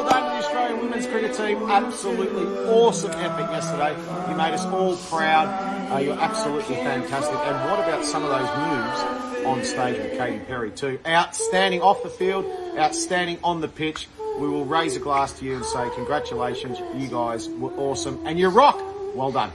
well done to the Australian women's cricket team. Absolutely awesome epic yesterday. You made us all proud. Uh, you're absolutely fantastic. And what about some of those moves on stage with Katy Perry too? Outstanding off the field, outstanding on the pitch. We will raise a glass to you and say congratulations. You guys were awesome and you rock. Well done.